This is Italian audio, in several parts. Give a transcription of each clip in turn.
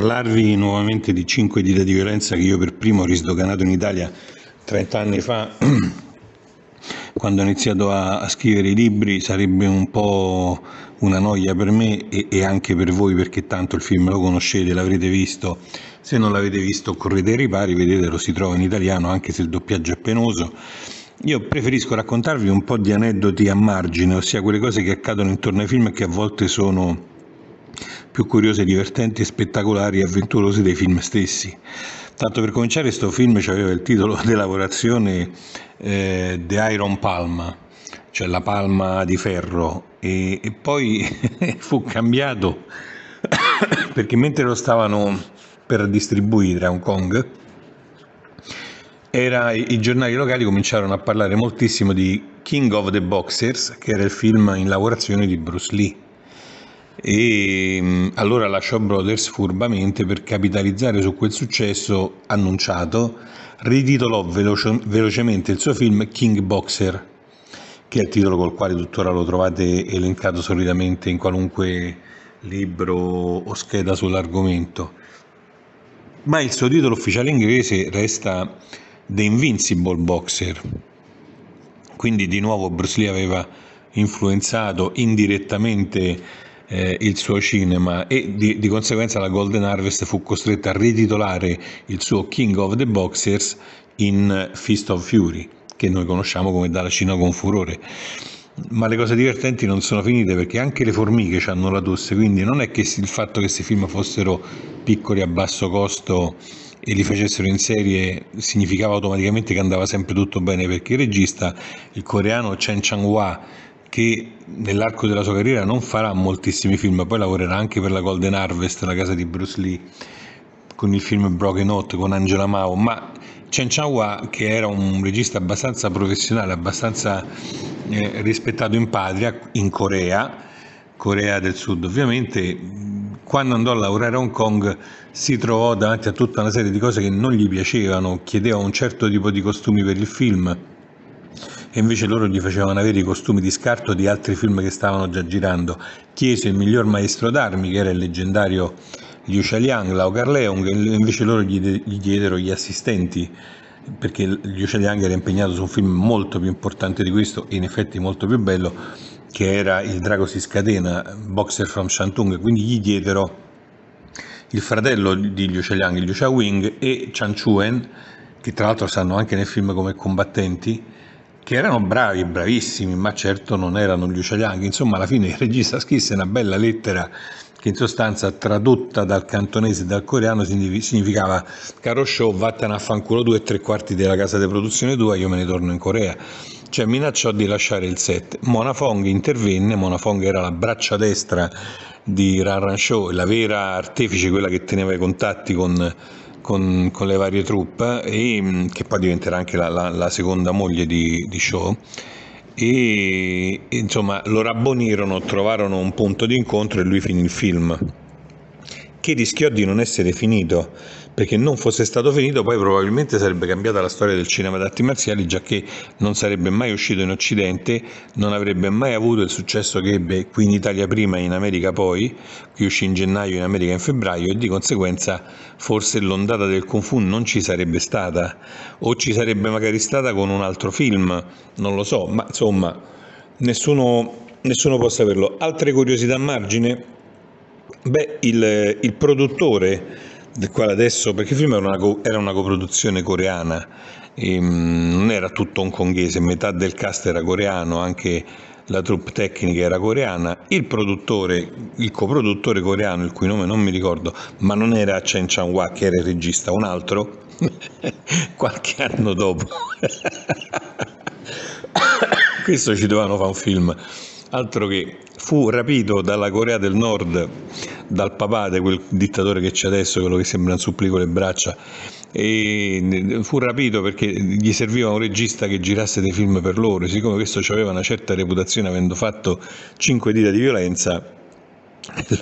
parlarvi nuovamente di 5 dita di violenza che io per primo ho risdoganato in Italia 30 anni fa, quando ho iniziato a, a, scrivere i libri, sarebbe un po' una noia per me e, e, anche per voi perché tanto il film lo conoscete, l'avrete visto. Se non l'avete visto correte ai ripari, vedete lo si trova in italiano anche se il doppiaggio è penoso. Io preferisco raccontarvi un po' di aneddoti a margine, ossia quelle cose che accadono intorno ai film e che a volte sono più curiose, divertenti spettacolari e avventurose dei film stessi. Tanto per cominciare, questo film aveva il titolo di lavorazione eh, The Iron Palma, cioè la palma di ferro, e, e poi fu cambiato perché mentre lo stavano per distribuire a Hong Kong, era, i giornali locali cominciarono a parlare moltissimo di King of the Boxers, che era il film in lavorazione di Bruce Lee e mm, allora la Shaw Brothers furbamente per capitalizzare su quel successo annunciato rititolò veloce, velocemente il suo film King Boxer che è il titolo col quale tuttora lo trovate elencato solitamente in qualunque libro o scheda sull'argomento. Ma il suo titolo ufficiale inglese resta The Invincible Boxer. Quindi di nuovo Bruce Lee aveva influenzato indirettamente eh, il suo cinema e di, di, conseguenza la Golden Harvest fu costretta a rititolare il suo King of the Boxers in Fist of Fury, che noi conosciamo come Dalla Cina con furore. Ma le cose divertenti non sono finite perché anche le formiche hanno la tosse, quindi non è che il fatto che questi film fossero piccoli a basso costo e li facessero in serie significava automaticamente che andava sempre tutto bene perché il regista, il coreano Chen Chang-hwa, che nell'arco della sua carriera non farà moltissimi film, poi lavorerà anche per la Golden Harvest, la casa di Bruce Lee, con il film Broken Note con Angela Mao, ma Chen Chang-hwa, che era un regista abbastanza professionale, abbastanza eh, rispettato in patria, in Corea, Corea del Sud ovviamente, quando andò a lavorare a Hong Kong si trovò davanti a tutta una serie di cose che non gli piacevano, chiedeva un certo tipo di costumi per il film, e invece loro gli facevano avere i costumi di scarto di altri film che stavano già girando. Chiese il miglior maestro d'armi, che era il leggendario Liu Xiaoliang, Lao Carleong, e invece loro gli, gli diedero gli assistenti perché Liu Xiaoliang era impegnato su un film molto più importante di questo e in effetti molto più bello che era Il drago si scatena, Boxer from Shantung, quindi gli diedero il fratello di Liu Xiaoliang, Liu Xiaowing e Chan Chuen, che tra l'altro stanno anche nel film come combattenti, che erano bravi, bravissimi, ma certo non erano gli ucciaglianghi. Insomma, alla fine il regista scrisse una bella lettera che in sostanza tradotta dal cantonese e dal coreano significava caro show vattene a fanculo due e tre quarti della casa di produzione tua io me ne torno in Corea cioè minacciò di lasciare il set Mona Fong intervenne Mona Fong era la braccia destra di Ran Ran Show la vera artefice quella che teneva i contatti con con, con le varie truppe e mm, che poi diventerà anche la, la, la seconda moglie di, di Shaw. E insomma lo rabbonirono, trovarono un punto di incontro e lui finì il film che rischiò di non essere finito perché non fosse stato finito poi probabilmente sarebbe cambiata la storia del cinema d'arti marziali già che non sarebbe mai uscito in Occidente, non avrebbe mai avuto il successo che ebbe qui in Italia prima e in America poi, qui uscì in gennaio in America in febbraio e di conseguenza forse l'ondata del Kung Fu non ci sarebbe stata o ci sarebbe magari stata con un altro film, non lo so, ma insomma nessuno, nessuno può saperlo. Altre curiosità a margine? Beh, il, il produttore del quale adesso, perché film era una, era una coproduzione coreana, e, um, non era tutto hongkonghese, metà del cast era coreano, anche la troupe tecnica era coreana, il produttore, il coproduttore coreano, il cui nome non mi ricordo, ma non era Chen Chang-hwa che era il regista, un altro, qualche anno dopo. Questo ci dovevano fare un film, altro che fu rapito dalla Corea del Nord, dal papà di quel dittatore che c'è adesso, quello che sembra un supplico le braccia, e fu rapito perché gli serviva un regista che girasse dei film per loro, siccome questo aveva una certa reputazione avendo fatto cinque dita di violenza,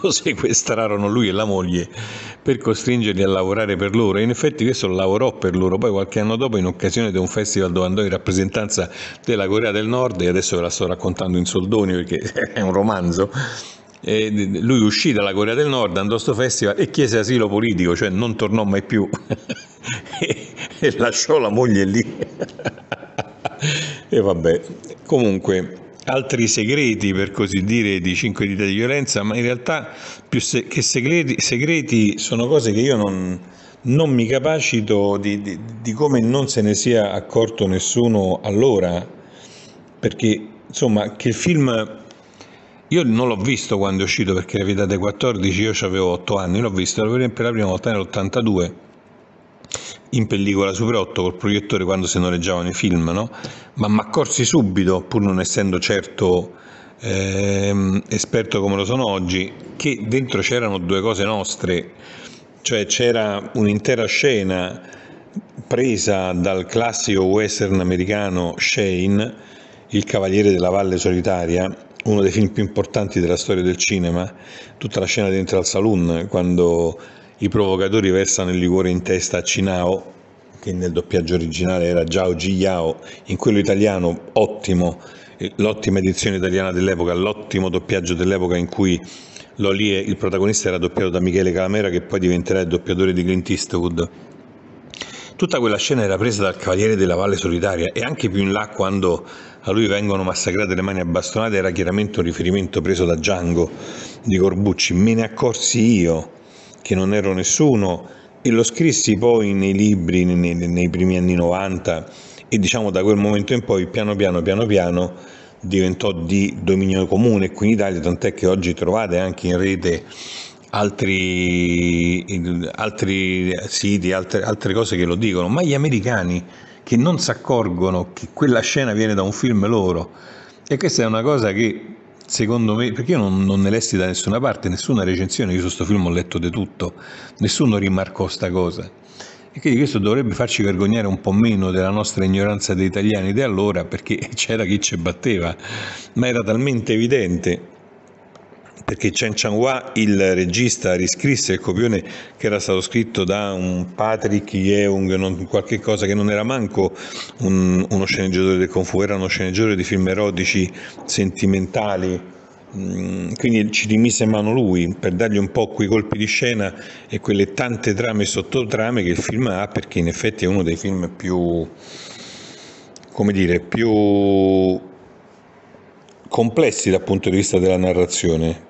lo sequestrarono lui e la moglie per costringerli a lavorare per loro. E in effetti questo lavorò per loro. Poi qualche anno dopo in occasione di un festival dove andò in rappresentanza della Corea del Nord e adesso ve la sto raccontando in soldoni perché è un romanzo E lui uscì dalla Corea del Nord, andò a questo festival e chiese asilo politico, cioè non tornò mai più. E, e lasciò la moglie lì. e vabbè, comunque altri segreti per così dire di cinque dita di violenza, ma in realtà più se- che segreti, segreti sono cose che io non, non mi capacito di, di, di, come non se ne sia accorto nessuno allora, perché insomma che il film io non l'ho visto quando è uscito perché era vietato ai 14, io avevo 8 anni, l'ho visto per la prima volta nell'82 in pellicola Super 8 col proiettore quando si noleggiavano i film, no? ma mi accorsi subito, pur non essendo certo ehm, esperto come lo sono oggi, che dentro c'erano due cose nostre, cioè c'era un'intera scena presa dal classico western americano Shane, Il Cavaliere della Valle Solitaria, uno dei film più importanti della storia del cinema, tutta la scena dentro al saloon quando i provocatori versano il liquore in testa a Cinao, che nel doppiaggio originale era Giao Yao, in quello italiano ottimo, l'ottima edizione italiana dell'epoca, l'ottimo doppiaggio dell'epoca in cui Lolie, il protagonista, era doppiato da Michele Calamera, che poi diventerà il doppiatore di Clint Eastwood. Tutta quella scena era presa dal Cavaliere della Valle Solitaria e anche più in là quando a lui vengono massacrate le mani a bastonate era chiaramente un riferimento preso da Django di Corbucci. Me ne accorsi io che non ero nessuno e lo scrissi poi nei libri nei, nei primi anni 90 e diciamo da quel momento in poi piano piano piano piano diventò di dominio comune qui in Italia, tant'è che oggi trovate anche in rete altri, altri siti, altre, altre cose che lo dicono, ma gli americani che non si accorgono che quella scena viene da un film loro. E questa è una cosa che secondo me, perché io non, non ne lessi da nessuna parte, nessuna recensione, io su questo film ho letto di tutto, nessuno rimarcò sta cosa. E quindi questo dovrebbe farci vergognare un po' meno della nostra ignoranza dei italiani di allora, perché c'era chi ci batteva, ma era talmente evidente perché Chen Changhua, il regista, riscrisse il copione che era stato scritto da un Patrick Yeung, non, qualche cosa che non era manco un, uno sceneggiatore del Kung Fu, era uno sceneggiatore di film erotici, sentimentali, mm, quindi ci rimise in mano lui per dargli un po' quei colpi di scena e quelle tante trame e sottotrame che il film ha, perché in effetti è uno dei film più, come dire, più complessi dal punto di vista della narrazione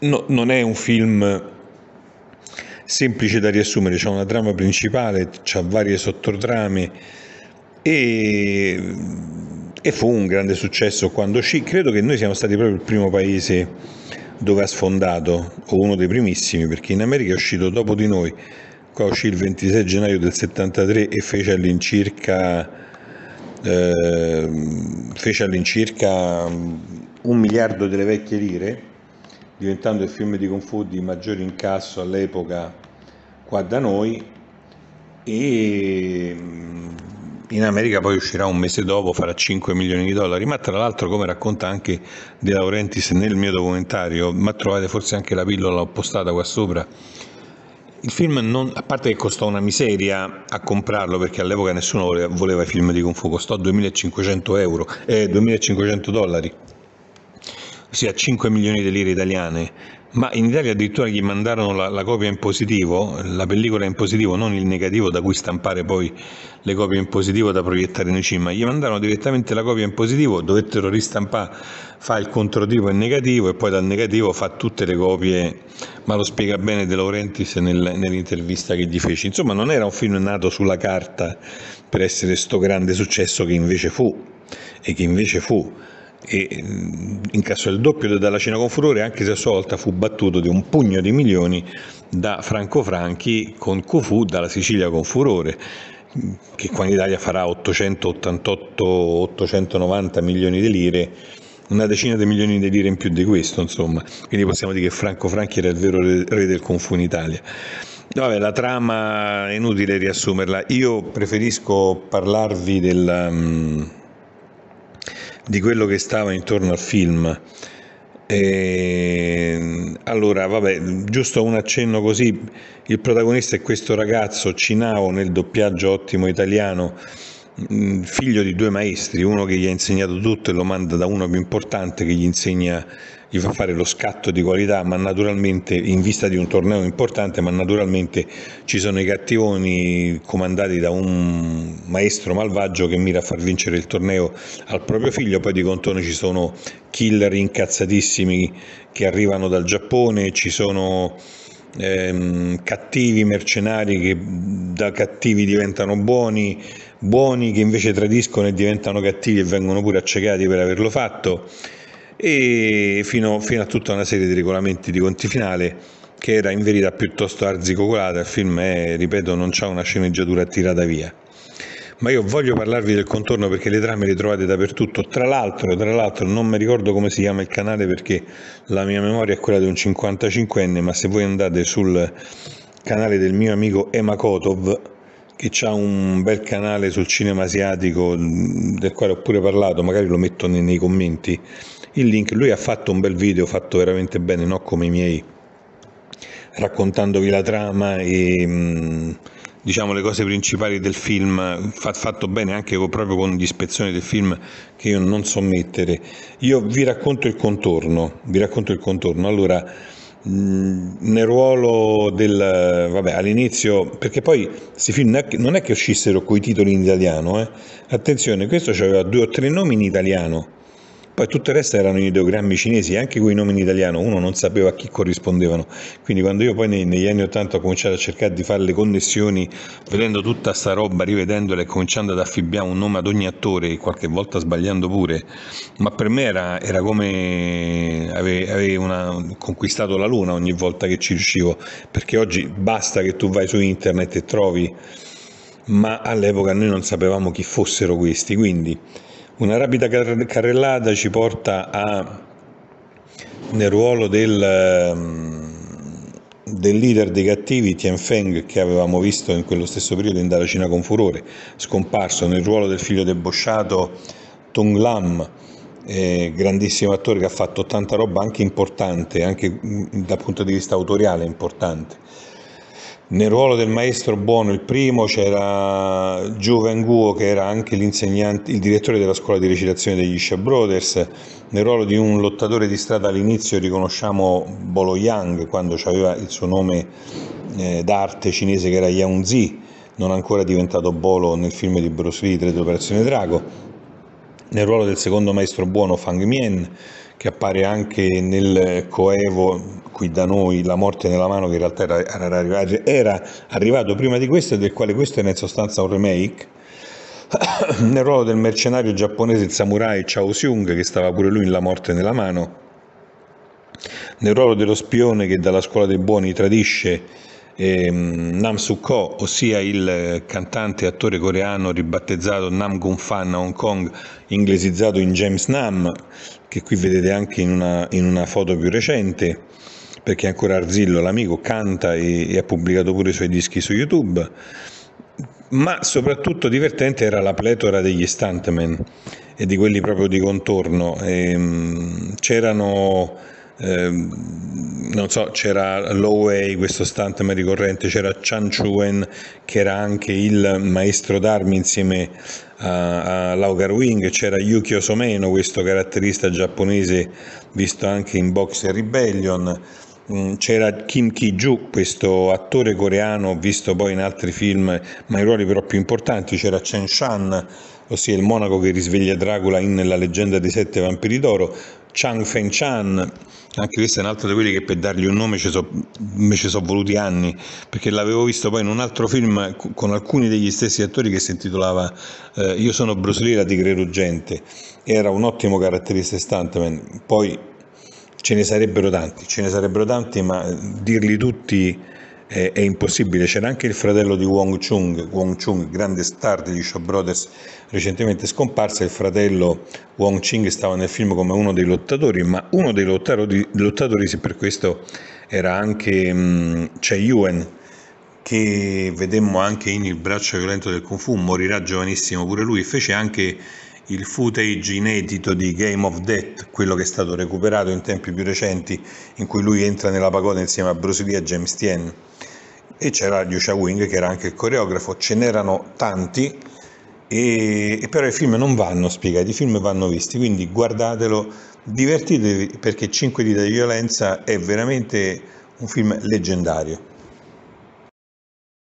no, non è un film semplice da riassumere, c'è una trama principale, c'ha varie sottotrame e, e fu un grande successo quando uscì. Credo che noi siamo stati proprio il primo paese dove ha sfondato, o uno dei primissimi, perché in America è uscito dopo di noi, qua uscì il 26 gennaio del 73 e fece all'incirca, eh, fece all'incirca un miliardo delle vecchie lire diventando il film di Kung Fu di maggiore incasso all'epoca qua da noi e mm, in America poi uscirà un mese dopo, farà 5 milioni di dollari, ma tra l'altro come racconta anche De Laurentiis nel mio documentario, ma trovate forse anche la pillola, postata qua sopra, il film, non, a parte che costò una miseria a comprarlo perché all'epoca nessuno voleva, voleva i film di Kung Fu, costò 2500 euro, eh, 2500 dollari ossia 5 milioni di lire italiane, ma in Italia addirittura gli mandarono la, la, copia in positivo, la pellicola in positivo, non il negativo da cui stampare poi le copie in positivo da proiettare nei cinema, gli mandarono direttamente la copia in positivo, dovettero ristampare, fa il controtipo in negativo e poi dal negativo fa tutte le copie, ma lo spiega bene De Laurentiis nel, nell'intervista che gli feci. Insomma non era un film nato sulla carta per essere sto grande successo che invece fu, e che invece fu e mm, incassò il doppio della Cina con furore anche se a sua volta fu battuto di un pugno di milioni da Franco Franchi con Cufu dalla Sicilia con furore che qua in Italia farà 888-890 milioni di lire una decina di milioni di lire in più di questo insomma. Quindi possiamo dire che Franco Franchi era il vero re del in Italia. Vabbè, la trama è inutile riassumerla. Io preferisco parlarvi del um, di quello che stava intorno al film. E, allora, vabbè, giusto un accenno così, il protagonista è questo ragazzo Cinao nel doppiaggio ottimo italiano, figlio di due maestri, uno che gli ha insegnato tutto e lo manda da uno più importante che gli insegna gli fa fare lo scatto di qualità, ma naturalmente in vista di un torneo importante, ma naturalmente ci sono i cattivoni comandati da un maestro malvagio che mira a far vincere il torneo al proprio figlio, poi di contone ci sono killer incazzatissimi che arrivano dal Giappone, ci sono ehm, cattivi mercenari che da cattivi diventano buoni, buoni che invece tradiscono e diventano cattivi e vengono pure accecati per averlo fatto e fino, fino a tutta una serie di regolamenti di conti finale che era in verità piuttosto arzicocolata, il film è, ripeto, non c'ha una sceneggiatura tirata via ma io voglio parlarvi del contorno perché le trame le trovate dappertutto. Tra l'altro, tra l'altro, non mi ricordo come si chiama il canale perché la mia memoria è quella di un 55enne, ma se voi andate sul canale del mio amico Emakotov, che ha un bel canale sul cinema asiatico del quale ho pure parlato, magari lo metto nei, nei commenti, il link, lui ha fatto un bel video fatto veramente bene, no come i miei, raccontandovi la trama e... Mh, diciamo, le cose principali del film, fatto bene anche proprio con gli spezzoni del film che io non so mettere. Io vi racconto il contorno, vi racconto il contorno. Allora, nel ruolo del vabbè all'inizio perché poi questi film non è che uscissero con i titoli in italiano eh. attenzione questo aveva due o tre nomi in italiano poi tutto il resto erano ideogrammi cinesi, anche quei nomi in italiano, uno non sapeva a chi corrispondevano. Quindi quando io poi negli anni Ottanta ho cominciato a cercare di fare le connessioni, vedendo tutta sta roba, rivedendola e cominciando ad affibbiare un nome ad ogni attore, qualche volta sbagliando pure, ma per me era, era come avevi conquistato la luna ogni volta che ci riuscivo, perché oggi basta che tu vai su internet e trovi, ma all'epoca noi non sapevamo chi fossero questi, quindi una rapida carrellata ci porta a, nel ruolo del, ehm, del, leader dei cattivi Tien Feng che avevamo visto in quello stesso periodo in Dalla Cina con furore, scomparso nel ruolo del figlio debosciato Tung Lam, eh, grandissimo attore che ha fatto tanta roba anche importante, anche mm, dal punto di vista autoriale importante. Nel ruolo del maestro buono, il primo, c'era Zhou Wenguo che era anche il direttore della scuola di recitazione degli Sha Brothers. Nel ruolo di un lottatore di strada all'inizio riconosciamo Bolo Yang quando aveva il suo nome eh, d'arte cinese che era Yang Zi, non ancora diventato Bolo nel film di Bruce Lee, Tre Operazione Drago. Nel ruolo del secondo maestro buono Fang Mien che appare anche nel coevo qui da noi La morte nella mano che in realtà era, era, arrivato, prima di questo e del quale questo è in sostanza un remake nel ruolo del mercenario giapponese il samurai Chao Seung che stava pure lui in La morte nella mano. Nel ruolo dello spione che dalla scuola dei buoni tradisce ehm, Nam Suk-ho, ossia il cantante e attore coreano ribattezzato Nam Gun Fan a Hong Kong, inglesizzato in James Nam, che qui vedete anche in una, in una foto più recente, perché ancora Arzillo, l'amico, canta e, e ha pubblicato pure i suoi dischi su YouTube. Ma soprattutto divertente era la pletora degli stuntman e di quelli proprio di contorno. E, ehm, c'erano Ehm, non so, c'era Lowey, questo stuntman ricorrente, c'era Chan Chuen che era anche il maestro d'armi insieme a, a Lau Garwing, c'era Yuki Osomeno, questo caratterista giapponese visto anche in Boxer Rebellion, c'era Kim Ki-ju, questo attore coreano visto poi in altri film, ma in ruoli però più importanti, c'era Chen Shan, ossia il monaco che risveglia Dracula in La leggenda dei sette vampiri d'oro, Chang Feng Chan, anche questo è un altro di quelli che per dargli un nome ci sono so voluti anni, perché l'avevo visto poi in un altro film con alcuni degli stessi attori che si intitolava eh, Io sono Bruce Lee, la tigre ruggente, era un ottimo caratterista stuntman, poi ce ne sarebbero tanti, ce ne sarebbero tanti, ma dirli tutti è, è impossibile. C'era anche il fratello di Wong Chung, Wong Chung, grande star degli Shaw Brothers, recentemente scomparsa. Il fratello Wong Ching stava nel film come uno dei lottatori, ma uno dei lottatori, lottatori sì, per questo era anche um, Chai Yuen, che vedemmo anche in Il braccio violento del Kung Fu, morirà giovanissimo pure lui, fece anche il footage inedito di Game of Death, quello che è stato recuperato in tempi più recenti, in cui lui entra nella pagoda insieme a Bruce Lee e James Tien. E c'era Liu Wing che era anche il coreografo, ce n'erano tanti e, e però i film non vanno spiegati, i film vanno visti, quindi guardatelo, divertitevi perché 5 dita di violenza è veramente un film leggendario.